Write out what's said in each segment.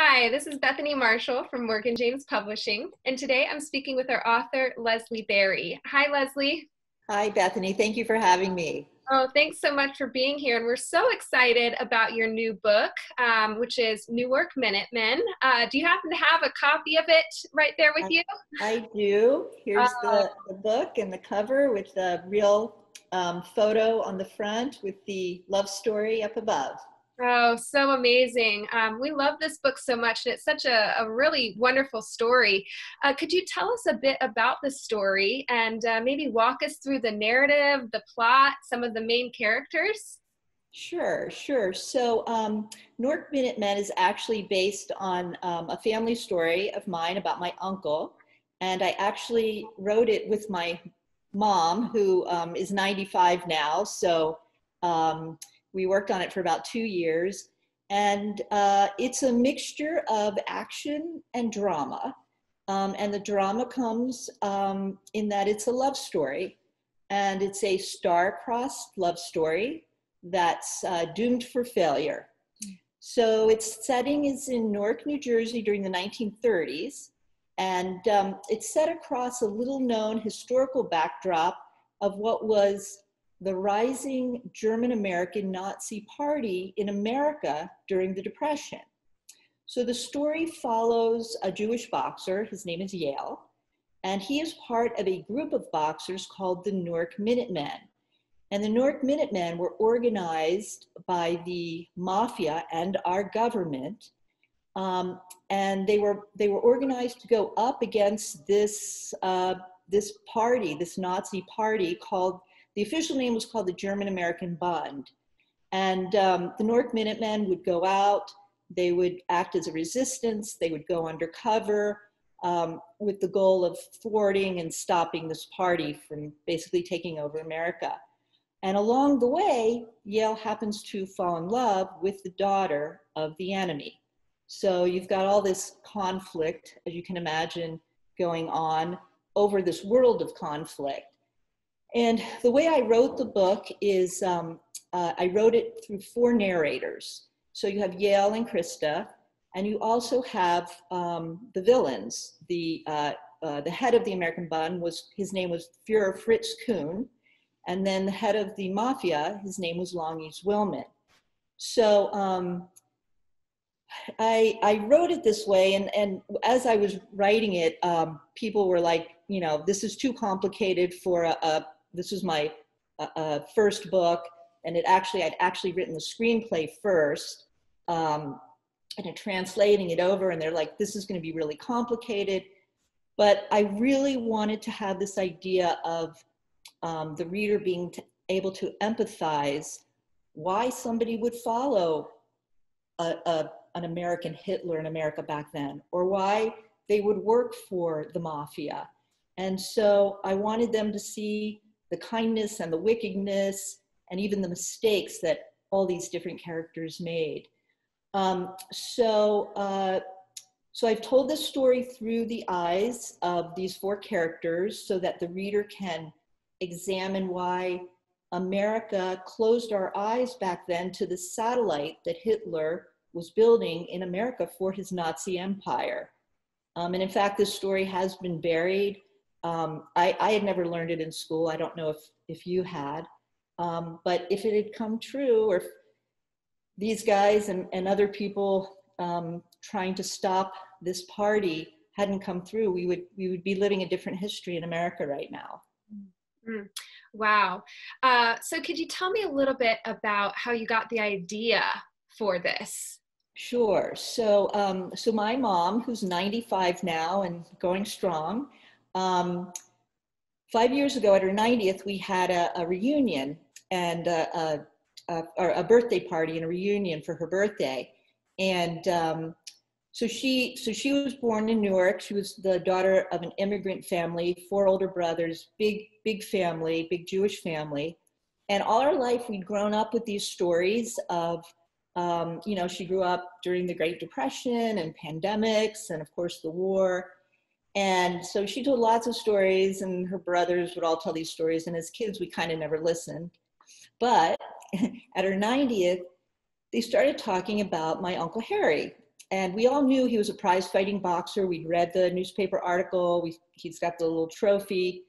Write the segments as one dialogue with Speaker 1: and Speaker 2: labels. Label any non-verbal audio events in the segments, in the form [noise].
Speaker 1: Hi, this is Bethany Marshall from Morgan James Publishing, and today I'm speaking with our author, Leslie Barry. Hi, Leslie.
Speaker 2: Hi, Bethany. Thank you for having me.
Speaker 1: Oh, thanks so much for being here. And we're so excited about your new book, um, which is Newark Minutemen. Uh, do you happen to have a copy of it right there with
Speaker 2: I,
Speaker 1: you?
Speaker 2: I do. Here's uh, the, the, book and the cover with the real um, photo on the front with the love story up above.
Speaker 1: Oh, so amazing. Um, we love this book so much, and it's such a, a really wonderful story. Uh, could you tell us a bit about the story and uh, maybe walk us through the narrative, the plot, some of the main characters?
Speaker 2: Sure, sure. So, um, Newark Minutemen is actually based on um, a family story of mine about my uncle. And I actually wrote it with my mom, who um, is 95 now. So, um, we worked on it for about two years. And uh, it's a mixture of action and drama. Um, and the drama comes um, in that it's a love story. And it's a star-crossed love story that's uh, doomed for failure. So its setting is in Newark, New Jersey during the 1930s. And um, it's set across a little known historical backdrop of what was the rising German American Nazi Party in America during the Depression. So the story follows a Jewish boxer, his name is Yael, and he is part of a group of boxers called the Newark Minutemen. And the Newark Minutemen were organized by the mafia and our government. Um, and they were, they were organized to go up against this, uh, this party, this Nazi party called the official name was called the German American Bund. And um, the Newark Minutemen would go out, they would act as a resistance, they would go undercover um, with the goal of thwarting and stopping this party from basically taking over America. And along the way, Yael happens to fall in love with the daughter of the enemy. So you've got all this conflict, as you can imagine, going on over this world of conflict. And the way I wrote the book is um, uh, I wrote it through four narrators. So you have Yael and Krista, and you also have um, the villains. The, uh, uh, the head of the American Bund was, his name was Fuhrer Fritz Kuhn, and then the head of the mafia, his name was Longy Zwillman. So um, I, I wrote it this way, and, and as I was writing it, um, people were like, you know, this is too complicated for a, a this was my uh, uh, first book, and it actually I'd actually written the screenplay first, um, and translating it over, and they're like, this is going to be really complicated. But I really wanted to have this idea of um, the reader being able to empathize why somebody would follow a, a, an American Hitler in America back then, or why they would work for the mafia. And so I wanted them to see the kindness and the wickedness and even the mistakes that all these different characters made. Um, so, uh, so I've told this story through the eyes of these four characters so that the reader can examine why America closed our eyes back then to the satellite that Hitler was building in America for his Nazi empire. Um, and in fact, this story has been buried um, I, I, had never learned it in school. I don't know if, if you had. Um, but if it had come true, or if these guys and, and other people um, trying to stop this party hadn't come through, we would, we would be living a different history in America right now.
Speaker 1: Mm. Wow. Uh, so, could you tell me a little bit about how you got the idea for this?
Speaker 2: Sure. So, um, so my mom, who's 95 now and going strong, um, five years ago at her 90th, we had a, a reunion and a, a, a, birthday party and a reunion for her birthday. And um, so she, so she was born in Newark. She was the daughter of an immigrant family, four older brothers, big, big family, big Jewish family. And all her life, we'd grown up with these stories of, um, you know, she grew up during the Great Depression and pandemics, and of course the war. And so she told lots of stories, and her brothers would all tell these stories. And as kids, we kind of never listened. But [laughs] at her 90th, they started talking about my Uncle Harry. and we all knew he was a prize fighting boxer. We'd read the newspaper article. We, he's got the little trophy.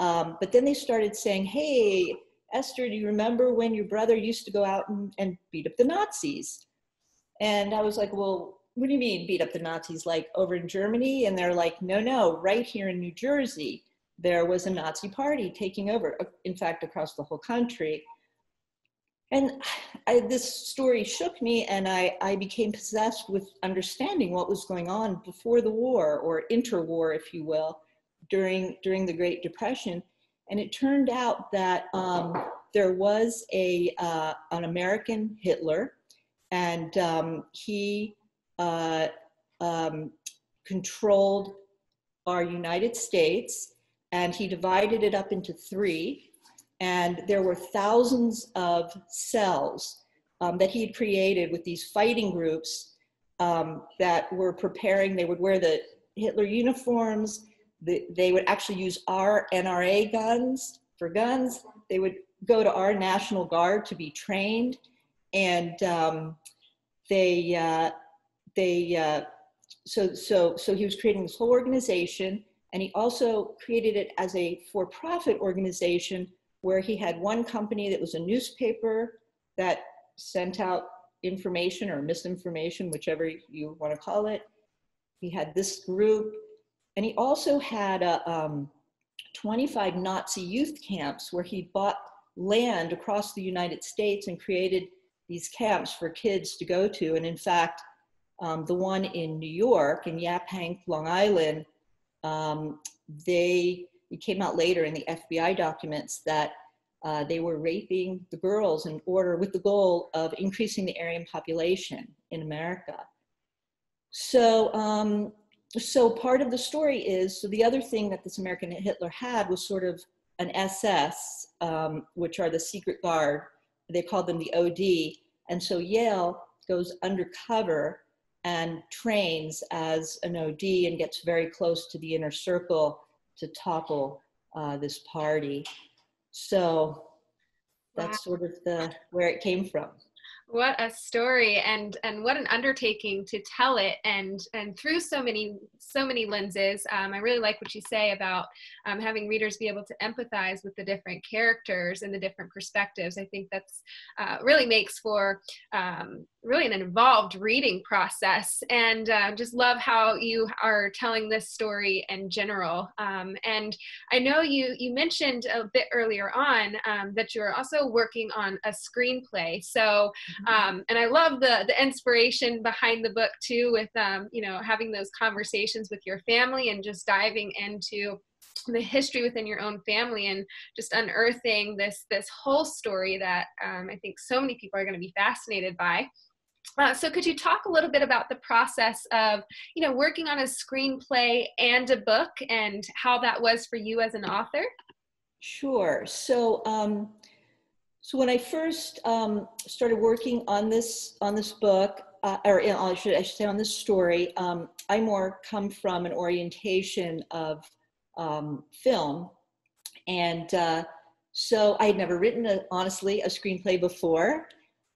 Speaker 2: Um, but then they started saying, hey, Esther, do you remember when your brother used to go out and, and beat up the Nazis? And I was like, well, what do you mean beat up the Nazis? Like over in Germany? And they're like, no, no, right here in New Jersey, there was a Nazi party taking over, in fact, across the whole country. And I, this story shook me, and I, I became possessed with understanding what was going on before the war, or interwar, if you will, during, during the Great Depression. And it turned out that um, there was a, uh, an American Hitler, and um, he uh, um, controlled our United States, and he divided it up into three. And there were thousands of cells um, that he had created with these fighting groups um, that were preparing. They would wear the Hitler uniforms the, they would actually use our NRA guns for guns. They would go to our National Guard to be trained, and um, they uh, they uh, so so so he was creating this whole organization, and he also created it as a for-profit organization where he had one company that was a newspaper that sent out information or misinformation, whichever you want to call it. He had this group and he also had a, um, 25 Nazi youth camps where he bought land across the United States and created these camps for kids to go to. And in fact, um, the one in New York, in Yaphank, Long Island, um, they, it came out later in the FBI documents that uh, they were raping the girls in order with the goal of increasing the Aryan population in America. So um, so part of the story is so the other thing that this American Hitler had was sort of an SS, um, which are the secret guard. They called them the OD. And so Yael goes undercover and trains as an OD and gets very close to the inner circle to topple uh, this party. So that's sort of the where it came from
Speaker 1: what a story and and what an undertaking to tell it and and through so many so many lenses. Um, i really like what you say about um, having readers be able to empathize with the different characters and the different perspectives. I think that's uh, really makes for um, really an involved reading process. And uh, just love how you are telling this story in general. Um, and i know you you mentioned a bit earlier on um, that you're also working on a screenplay. So. Um, and i love the the inspiration behind the book too with um, you know having those conversations with your family and just diving into the history within your own family and just unearthing this this whole story that um, I think so many people are going to be fascinated by. Uh, so could you talk a little bit about the process of you know working on a screenplay and a book and how that was for you as an author?
Speaker 2: Sure. So um, so when i first um, started working on this on this book uh, or I should, I should say on this story um, i more come from an orientation of um, film and uh, so i had never written a, honestly a screenplay before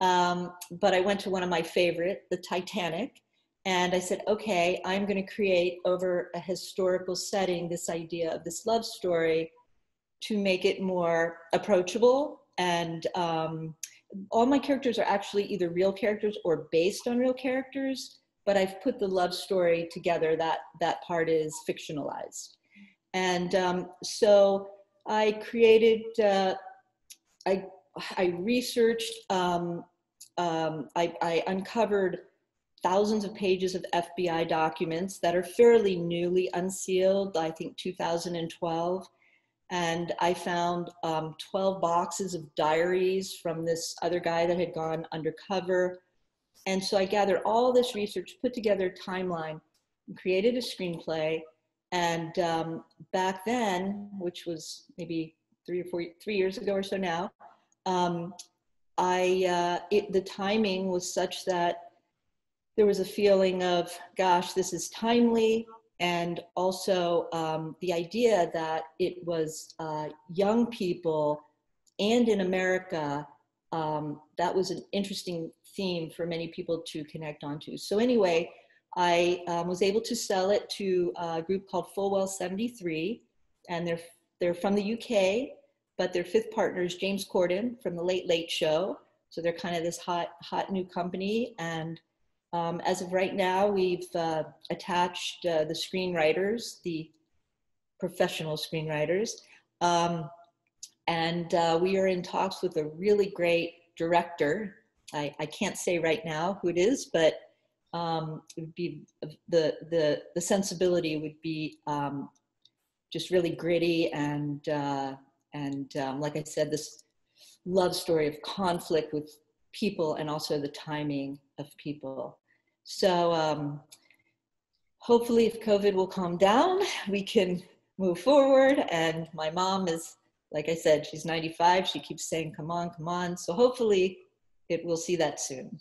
Speaker 2: um, but I went to one of my favorite, the Titanic, and I said, okay, I'm going to create over a historical setting this idea of this love story to make it more approachable. And um, all my characters are actually either real characters or based on real characters, but I've put the love story together. That that part is fictionalized, and um, so I created. Uh, I I researched um, um, I, I uncovered thousands of pages of FBI documents that are fairly newly unsealed, I think 2012. And I found um, 12 boxes of diaries from this other guy that had gone undercover. And so I gathered all this research, put together a timeline, created a screenplay. And um, back then, which was maybe three or four, three years ago or so now, um, I uh, it, the timing was such that there was a feeling of, gosh, this is timely, and also um, the idea that it was uh, young people and in America. Um, that was an interesting theme for many people to connect onto. So anyway, I um, was able to sell it to a group called Fulwell 73, and they're they're from the UK, but their fifth partner is James Corden from the Late Late Show. So they're kind of this hot hot new company, and um, as of right now, we've uh, attached uh, the screenwriters, the professional screenwriters, um, and uh, we are in talks with a really great director. I, I can't say right now who it is, but um, it would be the the the sensibility would be um, just really gritty and uh, and um, like I said, this love story of conflict with people and also the timing of people. So um, hopefully, if COVID will calm down, we can move forward. And my mom is, like I said, she's 95. She keeps saying, "Come on, come on." So hopefully, it will see that soon.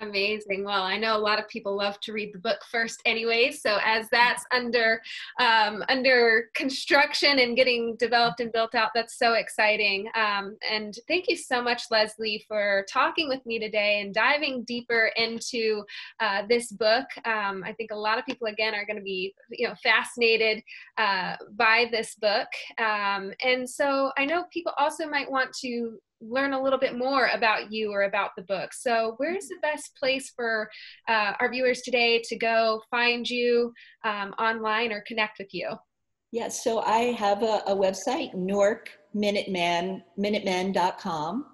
Speaker 1: Amazing. Well, I know a lot of people love to read the book first, anyway. So as that's under um, under construction and getting developed and built out, that's so exciting. Um, and thank you so much, Leslie, for talking with me today and diving deeper into uh, this book. Um, I think a lot of people, again, are going to be you know fascinated uh, by this book. Um, and so I know people also might want to learn a little bit more about you or about the book. So, where's the best place for uh, our viewers today to go find you um, online or connect with you?
Speaker 2: Yeah, so I have a, a website, Newark Minutemen, Minutemen.com,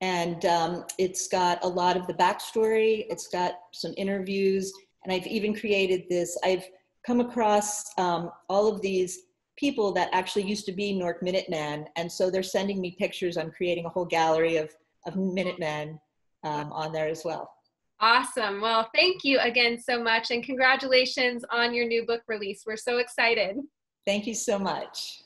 Speaker 2: and um, it's got a lot of the backstory. It's got some interviews, and I've even created this. I've come across um, all of these people that actually used to be Newark Minutemen. And so they're sending me pictures. I'm creating a whole gallery of, of Minutemen um, on there as well.
Speaker 1: Awesome. Well, thank you again so much. And congratulations on your new book release. We're so excited.
Speaker 2: Thank you so much.